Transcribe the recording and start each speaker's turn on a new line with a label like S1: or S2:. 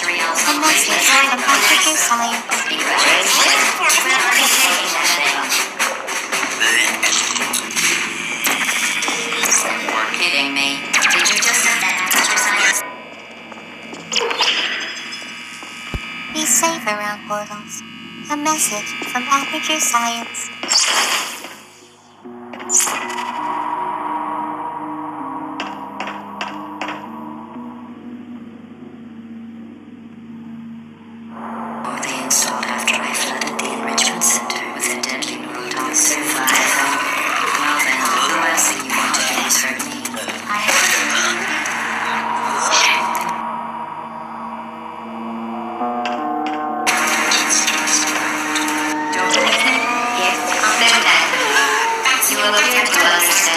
S1: You're kidding me. Did you just that?
S2: Be safe around portals. A message from Aperture Science.
S1: Don't